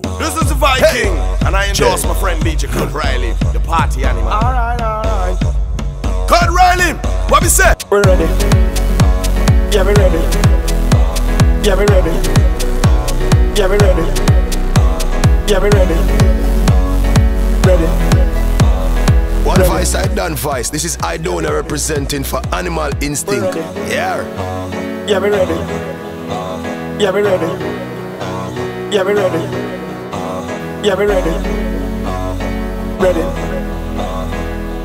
This is the Viking, and I endorse my friend DJ Cut Riley, the party animal. Alright, alright. Kurt Riley, what we say? We're ready. Yeah, we're ready. Yeah, we're ready. Yeah, we're ready. Yeah, we're ready. Ready. One voice, I done voice. This is Aidonia representing for Animal Instinct. Yeah. Yeah, we're ready. Yeah, we're ready. Yeah, we're ready. Yeah, we ready. Ready.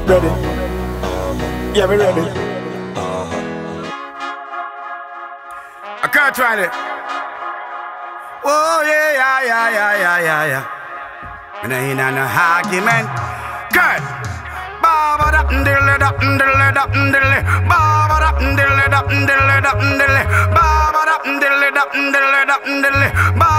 Ready. Yeah, we ready. I can't try it. Oh yeah, yeah, yeah, yeah, yeah, yeah, yeah. And I ain't an argument. Good. Baba da ndille da ndille da ndille. Baba da ndille da ndille da ndille. Baba da ndille da ndille da. Baba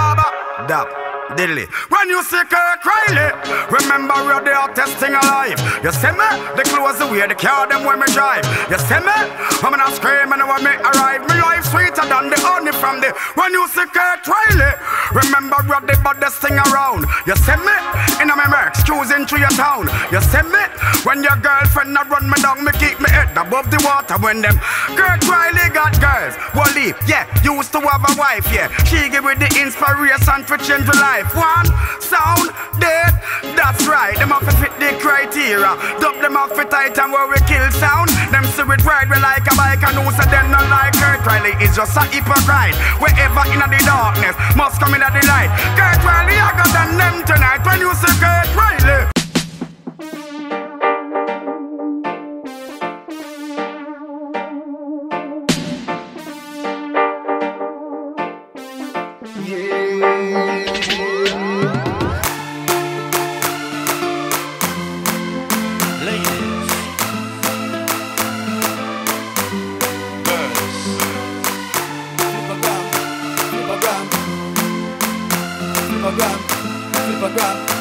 When you see Kurt Riley, remember we're the hottest thing alive. You see me? The clothes the way the car them when me drive. You see me? I'm gonna scream and when me arrive. Me life sweeter than the honey from the. When you see Kurt Riley, remember we're the baddest thing around. You see me? In a me cruising through your town. You see me? When your girlfriend not run me down, me keep me head above the water. When them Kurt Riley got girls, Wally, yeah, used to have a wife, yeah. She give me the inspiration for change the life. One sound dead, that's right. Them have to fit the criteria. Dub them off fit tight and where we kill sound. Them see it ride we like a bike and who say them not like Kurt Riley is just a hypocrite. Wherever in the darkness must come in the light. Kurt Riley, I got them tonight when you see Kurt Riley. пока.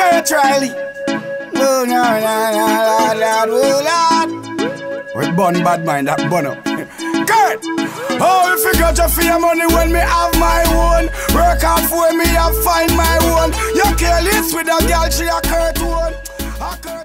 Kurt Riley. No, no, no, no, Lord, Lord, oh, Lord. With bun bad mind, that bun up. Kurt! Oh, if you got your fear money when me have my own. Work hard for me, I find my own. You careless with a girl, she a Kurt one. A Kurt